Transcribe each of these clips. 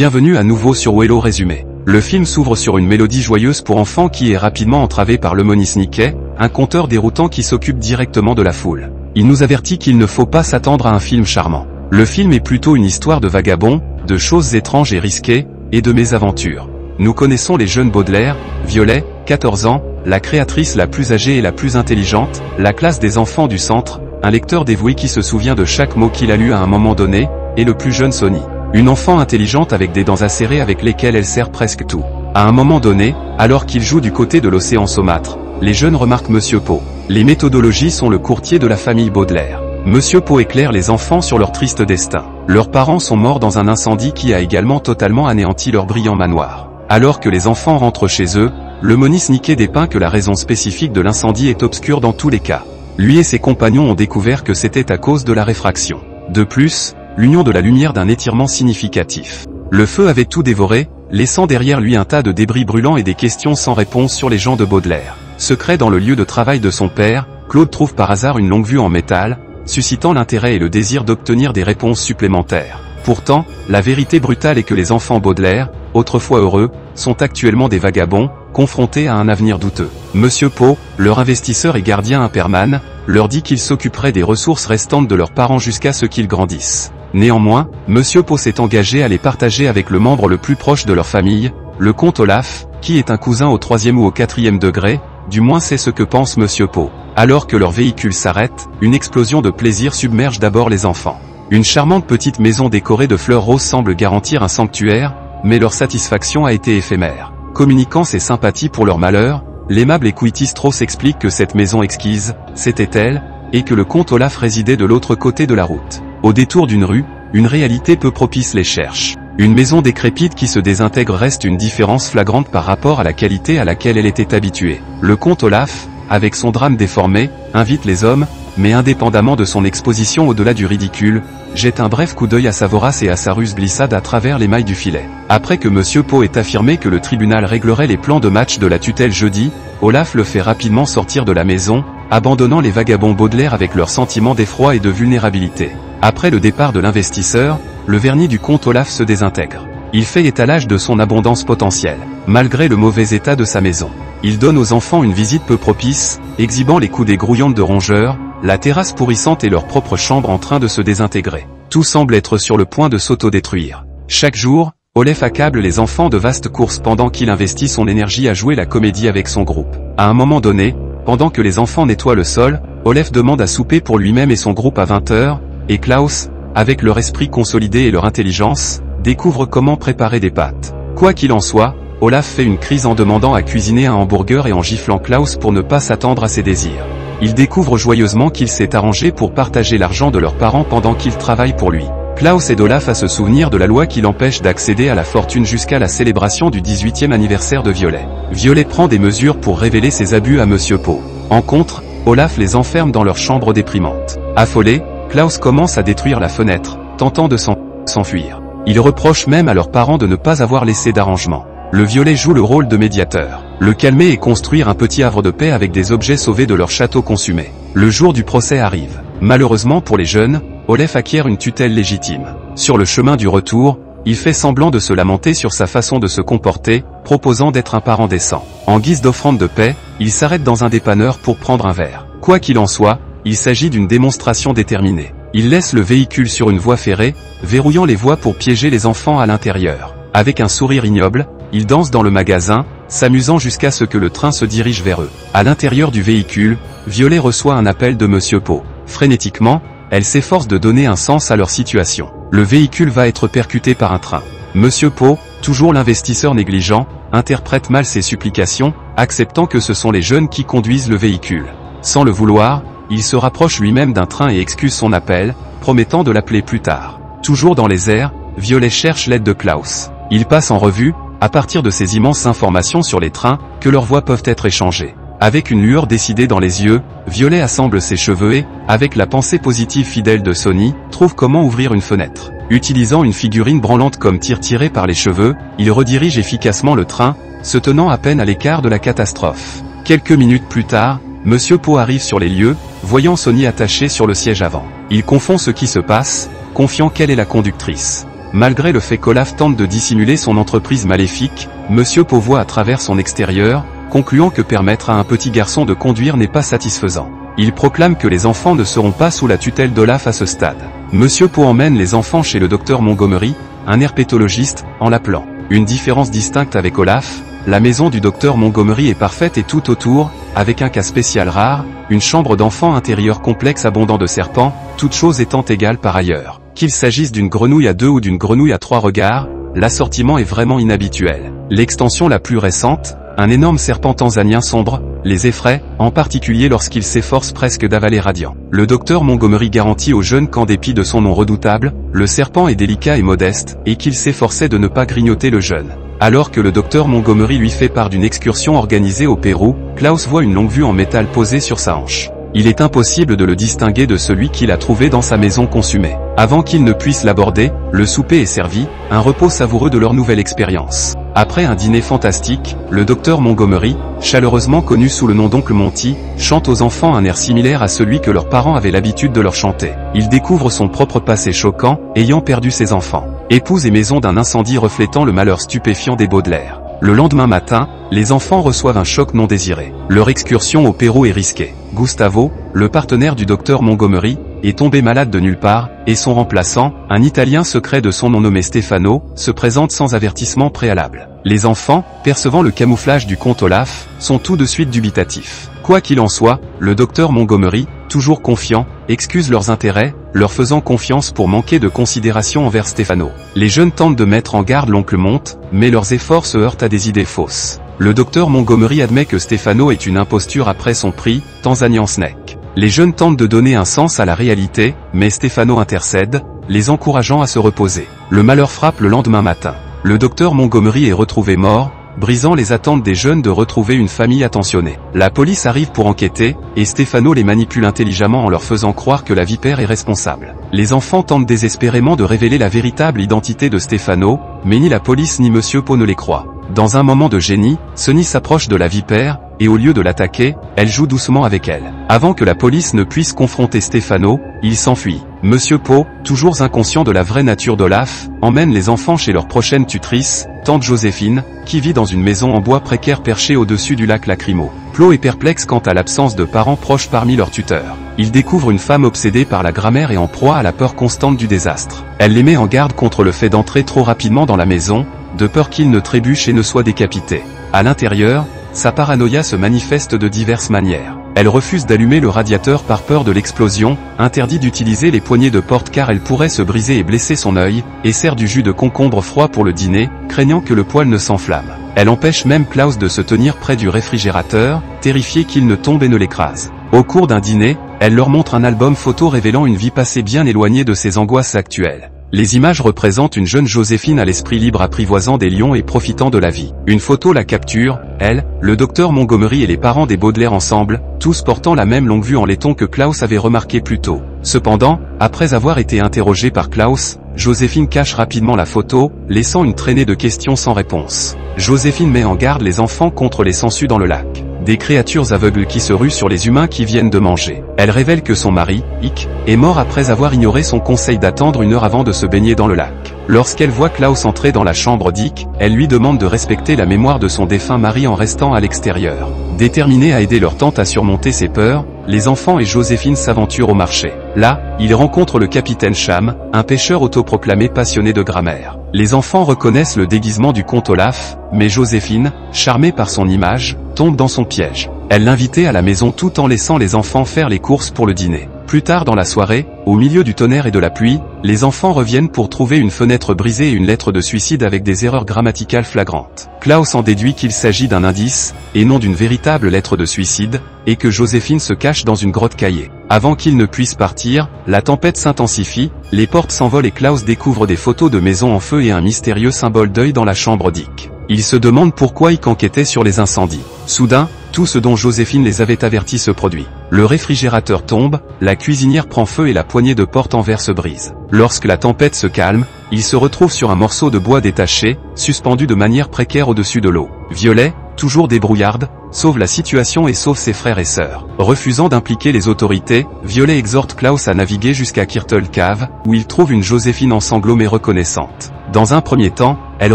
Bienvenue à nouveau sur Wello Résumé. Le film s'ouvre sur une mélodie joyeuse pour enfants qui est rapidement entravée par le Monis Nikkei, un conteur déroutant qui s'occupe directement de la foule. Il nous avertit qu'il ne faut pas s'attendre à un film charmant. Le film est plutôt une histoire de vagabonds, de choses étranges et risquées, et de mésaventures. Nous connaissons les jeunes Baudelaire, Violet, 14 ans, la créatrice la plus âgée et la plus intelligente, la classe des enfants du centre, un lecteur dévoué qui se souvient de chaque mot qu'il a lu à un moment donné, et le plus jeune Sony. Une enfant intelligente avec des dents acérées avec lesquelles elle sert presque tout. À un moment donné, alors qu'il joue du côté de l'océan saumâtre, les jeunes remarquent Monsieur Poe. Les méthodologies sont le courtier de la famille Baudelaire. Monsieur Poe éclaire les enfants sur leur triste destin. Leurs parents sont morts dans un incendie qui a également totalement anéanti leur brillant manoir. Alors que les enfants rentrent chez eux, le Monis Niquet dépeint que la raison spécifique de l'incendie est obscure dans tous les cas. Lui et ses compagnons ont découvert que c'était à cause de la réfraction. De plus, l'union de la lumière d'un étirement significatif. Le feu avait tout dévoré, laissant derrière lui un tas de débris brûlants et des questions sans réponse sur les gens de Baudelaire. Secret dans le lieu de travail de son père, Claude trouve par hasard une longue vue en métal, suscitant l'intérêt et le désir d'obtenir des réponses supplémentaires. Pourtant, la vérité brutale est que les enfants Baudelaire, autrefois heureux, sont actuellement des vagabonds, confrontés à un avenir douteux. Monsieur Poe, leur investisseur et gardien imperman, leur dit qu'il s'occuperait des ressources restantes de leurs parents jusqu'à ce qu'ils grandissent. Néanmoins, Monsieur Poe s'est engagé à les partager avec le membre le plus proche de leur famille, le comte Olaf, qui est un cousin au troisième ou au quatrième degré, du moins c'est ce que pense Monsieur Poe. Alors que leur véhicule s'arrête, une explosion de plaisir submerge d'abord les enfants. Une charmante petite maison décorée de fleurs roses semble garantir un sanctuaire, mais leur satisfaction a été éphémère. Communiquant ses sympathies pour leur malheur, l'aimable Equitistros explique que cette maison exquise, c'était elle, et que le comte Olaf résidait de l'autre côté de la route. Au détour d'une rue, une réalité peu propice les cherche. Une maison décrépite qui se désintègre reste une différence flagrante par rapport à la qualité à laquelle elle était habituée. Le comte Olaf, avec son drame déformé, invite les hommes, mais indépendamment de son exposition au-delà du ridicule, jette un bref coup d'œil à sa et à sa ruse glissade à travers les mailles du filet. Après que Monsieur Poe ait affirmé que le tribunal réglerait les plans de match de la tutelle jeudi, Olaf le fait rapidement sortir de la maison, abandonnant les vagabonds Baudelaire avec leur sentiment d'effroi et de vulnérabilité. Après le départ de l'investisseur, le vernis du comte Olaf se désintègre. Il fait étalage de son abondance potentielle, malgré le mauvais état de sa maison. Il donne aux enfants une visite peu propice, exhibant les coudées grouillantes de rongeurs, la terrasse pourrissante et leur propre chambre en train de se désintégrer. Tout semble être sur le point de s'autodétruire. Chaque jour, Olaf accable les enfants de vastes courses pendant qu'il investit son énergie à jouer la comédie avec son groupe. À un moment donné, pendant que les enfants nettoient le sol, Olaf demande à souper pour lui-même et son groupe à 20h, et Klaus, avec leur esprit consolidé et leur intelligence, découvre comment préparer des pâtes. Quoi qu'il en soit, Olaf fait une crise en demandant à cuisiner un hamburger et en giflant Klaus pour ne pas s'attendre à ses désirs. Il découvre joyeusement qu'il s'est arrangé pour partager l'argent de leurs parents pendant qu'ils travaillent pour lui. Klaus aide Olaf à se souvenir de la loi qui l'empêche d'accéder à la fortune jusqu'à la célébration du 18e anniversaire de Violet. Violet prend des mesures pour révéler ses abus à Monsieur Poe. En contre, Olaf les enferme dans leur chambre déprimante. Affolé, Klaus commence à détruire la fenêtre, tentant de s'enfuir. Il reproche même à leurs parents de ne pas avoir laissé d'arrangement. Le violet joue le rôle de médiateur. Le calmer et construire un petit havre de paix avec des objets sauvés de leur château consumé. Le jour du procès arrive. Malheureusement pour les jeunes, Olef acquiert une tutelle légitime. Sur le chemin du retour, il fait semblant de se lamenter sur sa façon de se comporter, proposant d'être un parent décent. En guise d'offrande de paix, il s'arrête dans un dépanneur pour prendre un verre. Quoi qu'il en soit, il s'agit d'une démonstration déterminée. Il laisse le véhicule sur une voie ferrée, verrouillant les voies pour piéger les enfants à l'intérieur. Avec un sourire ignoble, il danse dans le magasin, s'amusant jusqu'à ce que le train se dirige vers eux. À l'intérieur du véhicule, Violet reçoit un appel de Monsieur Poe. Frénétiquement, elle s'efforce de donner un sens à leur situation. Le véhicule va être percuté par un train. Monsieur Poe, toujours l'investisseur négligent, interprète mal ses supplications, acceptant que ce sont les jeunes qui conduisent le véhicule. Sans le vouloir, il se rapproche lui-même d'un train et excuse son appel, promettant de l'appeler plus tard. Toujours dans les airs, Violet cherche l'aide de Klaus. Il passe en revue, à partir de ces immenses informations sur les trains, que leurs voix peuvent être échangées. Avec une lueur décidée dans les yeux, Violet assemble ses cheveux et, avec la pensée positive fidèle de Sony, trouve comment ouvrir une fenêtre. Utilisant une figurine branlante comme tir tiré par les cheveux, il redirige efficacement le train, se tenant à peine à l'écart de la catastrophe. Quelques minutes plus tard, Monsieur Poe arrive sur les lieux, voyant Sony attachée sur le siège avant. Il confond ce qui se passe, confiant qu'elle est la conductrice. Malgré le fait qu'Olaf tente de dissimuler son entreprise maléfique, Monsieur Poe voit à travers son extérieur, concluant que permettre à un petit garçon de conduire n'est pas satisfaisant. Il proclame que les enfants ne seront pas sous la tutelle d'Olaf à ce stade. Monsieur Poe emmène les enfants chez le docteur Montgomery, un herpétologiste, en l'appelant. Une différence distincte avec Olaf, la maison du docteur Montgomery est parfaite et tout autour, avec un cas spécial rare, une chambre d'enfant intérieure complexe abondant de serpents, toutes choses étant égales par ailleurs. Qu'il s'agisse d'une grenouille à deux ou d'une grenouille à trois regards, l'assortiment est vraiment inhabituel. L'extension la plus récente, un énorme serpent tanzanien sombre, les effraie, en particulier lorsqu'il s'efforce presque d'avaler Radiant. Le docteur Montgomery garantit au jeune qu'en dépit de son nom redoutable, le serpent est délicat et modeste, et qu'il s'efforçait de ne pas grignoter le jeune. Alors que le docteur Montgomery lui fait part d'une excursion organisée au Pérou, Klaus voit une longue vue en métal posée sur sa hanche il est impossible de le distinguer de celui qu'il a trouvé dans sa maison consumée. Avant qu'il ne puisse l'aborder, le souper est servi, un repos savoureux de leur nouvelle expérience. Après un dîner fantastique, le docteur Montgomery, chaleureusement connu sous le nom d'oncle Monty, chante aux enfants un air similaire à celui que leurs parents avaient l'habitude de leur chanter. Il découvre son propre passé choquant, ayant perdu ses enfants. Épouse et maison d'un incendie reflétant le malheur stupéfiant des Baudelaire. Le lendemain matin, les enfants reçoivent un choc non désiré. Leur excursion au Pérou est risquée. Gustavo, le partenaire du docteur Montgomery, est tombé malade de nulle part, et son remplaçant, un Italien secret de son nom nommé Stefano, se présente sans avertissement préalable. Les enfants, percevant le camouflage du comte Olaf, sont tout de suite dubitatifs. Quoi qu'il en soit, le docteur Montgomery, toujours confiant, excuse leurs intérêts, leur faisant confiance pour manquer de considération envers Stefano. Les jeunes tentent de mettre en garde l'oncle Monte, mais leurs efforts se heurtent à des idées fausses. Le docteur Montgomery admet que Stefano est une imposture après son prix, Tanzanian Snake. Les jeunes tentent de donner un sens à la réalité, mais Stefano intercède, les encourageant à se reposer. Le malheur frappe le lendemain matin. Le docteur Montgomery est retrouvé mort, brisant les attentes des jeunes de retrouver une famille attentionnée. La police arrive pour enquêter, et Stefano les manipule intelligemment en leur faisant croire que la vipère est responsable. Les enfants tentent désespérément de révéler la véritable identité de Stefano, mais ni la police ni Monsieur Poe ne les croient. Dans un moment de génie, Sonny s'approche de la vipère, et au lieu de l'attaquer, elle joue doucement avec elle. Avant que la police ne puisse confronter Stefano, il s'enfuit. Monsieur Poe, toujours inconscient de la vraie nature d'Olaf, emmène les enfants chez leur prochaine tutrice, tante Joséphine, qui vit dans une maison en bois précaire perchée au-dessus du lac Lacrymo. Plo est perplexe quant à l'absence de parents proches parmi leurs tuteurs. Il découvre une femme obsédée par la grammaire et en proie à la peur constante du désastre. Elle les met en garde contre le fait d'entrer trop rapidement dans la maison, de peur qu'il ne trébuche et ne soit décapité. À l'intérieur, sa paranoïa se manifeste de diverses manières. Elle refuse d'allumer le radiateur par peur de l'explosion, interdit d'utiliser les poignées de porte car elle pourrait se briser et blesser son œil, et sert du jus de concombre froid pour le dîner, craignant que le poêle ne s'enflamme. Elle empêche même Klaus de se tenir près du réfrigérateur, terrifié qu'il ne tombe et ne l'écrase. Au cours d'un dîner, elle leur montre un album photo révélant une vie passée bien éloignée de ses angoisses actuelles. Les images représentent une jeune Joséphine à l'esprit libre apprivoisant des lions et profitant de la vie. Une photo la capture, elle, le docteur Montgomery et les parents des Baudelaire ensemble, tous portant la même longue vue en laiton que Klaus avait remarqué plus tôt. Cependant, après avoir été interrogé par Klaus, Joséphine cache rapidement la photo, laissant une traînée de questions sans réponse. Joséphine met en garde les enfants contre les sangsues dans le lac des créatures aveugles qui se ruent sur les humains qui viennent de manger. Elle révèle que son mari, Ick, est mort après avoir ignoré son conseil d'attendre une heure avant de se baigner dans le lac. Lorsqu'elle voit Klaus entrer dans la chambre d'Ick, elle lui demande de respecter la mémoire de son défunt mari en restant à l'extérieur. Déterminée à aider leur tante à surmonter ses peurs, les enfants et Joséphine s'aventurent au marché. Là, ils rencontrent le capitaine Cham, un pêcheur autoproclamé passionné de grammaire. Les enfants reconnaissent le déguisement du comte Olaf, mais Joséphine, charmée par son image, tombe dans son piège. Elle l'invitait à la maison tout en laissant les enfants faire les courses pour le dîner. Plus tard dans la soirée, au milieu du tonnerre et de la pluie, les enfants reviennent pour trouver une fenêtre brisée et une lettre de suicide avec des erreurs grammaticales flagrantes. Klaus en déduit qu'il s'agit d'un indice, et non d'une véritable lettre de suicide, et que Joséphine se cache dans une grotte caillée. Avant qu'il ne puisse partir, la tempête s'intensifie, les portes s'envolent et Klaus découvre des photos de maisons en feu et un mystérieux symbole d'œil dans la chambre d'Ick. Il se demande pourquoi Ick enquêtait sur les incendies. Soudain, tout ce dont Joséphine les avait avertis se produit. Le réfrigérateur tombe, la cuisinière prend feu et la poignée de porte en verre se brise. Lorsque la tempête se calme, il se retrouve sur un morceau de bois détaché, suspendu de manière précaire au-dessus de l'eau. Violet, toujours débrouillarde, sauve la situation et sauve ses frères et sœurs. Refusant d'impliquer les autorités, Violet exhorte Klaus à naviguer jusqu'à Kirtle Cave, où il trouve une Joséphine en sanglots mais reconnaissante. Dans un premier temps, elle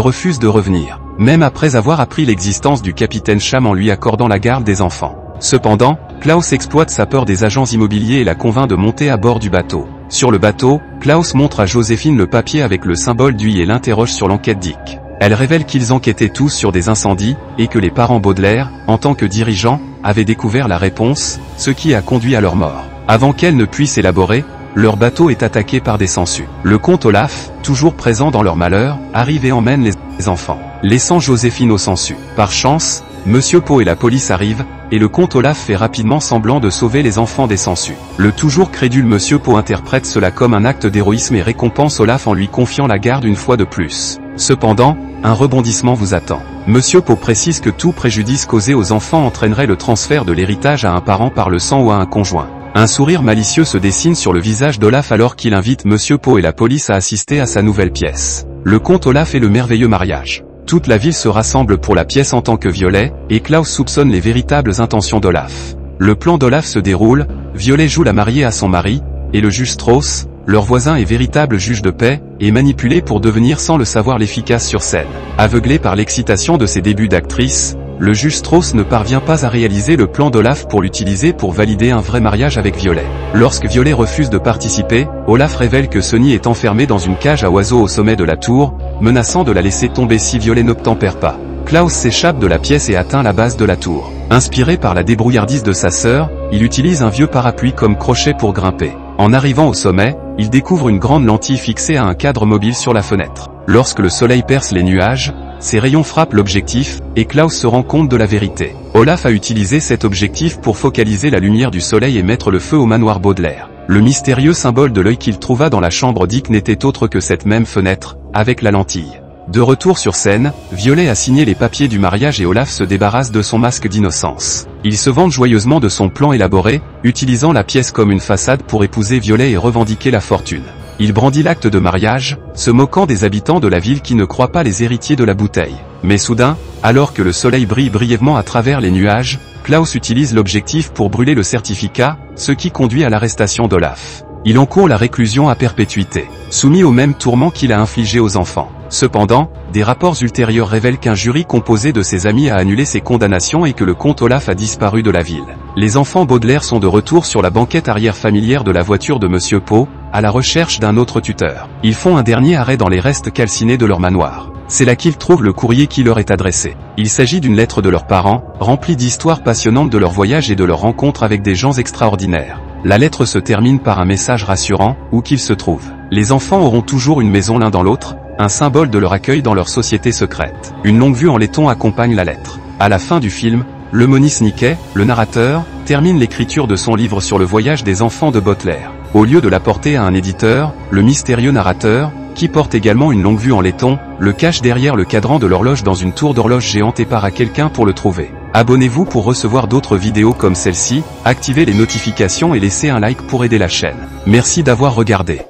refuse de revenir, même après avoir appris l'existence du capitaine Cham en lui accordant la garde des enfants. Cependant, Klaus exploite sa peur des agents immobiliers et la convainc de monter à bord du bateau. Sur le bateau, Klaus montre à Joséphine le papier avec le symbole d'huile et l'interroge sur l'enquête Dick. Elle révèle qu'ils enquêtaient tous sur des incendies, et que les parents Baudelaire, en tant que dirigeants, avaient découvert la réponse, ce qui a conduit à leur mort. Avant qu'elle ne puisse élaborer, leur bateau est attaqué par des sangsues. Le comte Olaf, toujours présent dans leur malheur, arrive et emmène les enfants, laissant Joséphine aux sangsues. Par chance, Monsieur Poe et la police arrivent, et le comte Olaf fait rapidement semblant de sauver les enfants des sangsues. Le toujours crédule Monsieur Poe interprète cela comme un acte d'héroïsme et récompense Olaf en lui confiant la garde une fois de plus. Cependant, un rebondissement vous attend. Monsieur Poe précise que tout préjudice causé aux enfants entraînerait le transfert de l'héritage à un parent par le sang ou à un conjoint. Un sourire malicieux se dessine sur le visage d'Olaf alors qu'il invite Monsieur Poe et la police à assister à sa nouvelle pièce. Le comte Olaf et le merveilleux mariage. Toute la ville se rassemble pour la pièce en tant que Violet, et Klaus soupçonne les véritables intentions d'Olaf. Le plan d'Olaf se déroule, Violet joue la mariée à son mari, et le juge Strauss, leur voisin et véritable juge de paix, est manipulé pour devenir sans le savoir l'efficace sur scène. Aveuglé par l'excitation de ses débuts d'actrice, le juge Strauss ne parvient pas à réaliser le plan d'Olaf pour l'utiliser pour valider un vrai mariage avec Violet. Lorsque Violet refuse de participer, Olaf révèle que Sonny est enfermé dans une cage à oiseaux au sommet de la tour, menaçant de la laisser tomber si Violet n'obtempère pas. Klaus s'échappe de la pièce et atteint la base de la tour. Inspiré par la débrouillardise de sa sœur, il utilise un vieux parapluie comme crochet pour grimper. En arrivant au sommet, il découvre une grande lentille fixée à un cadre mobile sur la fenêtre. Lorsque le soleil perce les nuages, ses rayons frappent l'objectif, et Klaus se rend compte de la vérité. Olaf a utilisé cet objectif pour focaliser la lumière du soleil et mettre le feu au manoir Baudelaire. Le mystérieux symbole de l'œil qu'il trouva dans la chambre Dick n'était autre que cette même fenêtre, avec la lentille. De retour sur scène, Violet a signé les papiers du mariage et Olaf se débarrasse de son masque d'innocence. Ils se vendent joyeusement de son plan élaboré, utilisant la pièce comme une façade pour épouser Violet et revendiquer la fortune. Il brandit l'acte de mariage, se moquant des habitants de la ville qui ne croient pas les héritiers de la bouteille. Mais soudain, alors que le soleil brille brièvement à travers les nuages, Klaus utilise l'objectif pour brûler le certificat, ce qui conduit à l'arrestation d'Olaf. Il encourt la réclusion à perpétuité, soumis au même tourment qu'il a infligé aux enfants. Cependant, des rapports ultérieurs révèlent qu'un jury composé de ses amis a annulé ses condamnations et que le comte Olaf a disparu de la ville. Les enfants Baudelaire sont de retour sur la banquette arrière familière de la voiture de Monsieur Poe, à la recherche d'un autre tuteur. Ils font un dernier arrêt dans les restes calcinés de leur manoir. C'est là qu'ils trouvent le courrier qui leur est adressé. Il s'agit d'une lettre de leurs parents, remplie d'histoires passionnantes de leur voyage et de leur rencontre avec des gens extraordinaires. La lettre se termine par un message rassurant, où qu'ils se trouvent. Les enfants auront toujours une maison l'un dans l'autre, un symbole de leur accueil dans leur société secrète. Une longue vue en laiton accompagne la lettre. À la fin du film, le Monis Niquet, le narrateur, termine l'écriture de son livre sur le voyage des enfants de Baudelaire. Au lieu de la porter à un éditeur, le mystérieux narrateur, qui porte également une longue vue en laiton, le cache derrière le cadran de l'horloge dans une tour d'horloge géante et part à quelqu'un pour le trouver. Abonnez-vous pour recevoir d'autres vidéos comme celle-ci, activez les notifications et laissez un like pour aider la chaîne. Merci d'avoir regardé.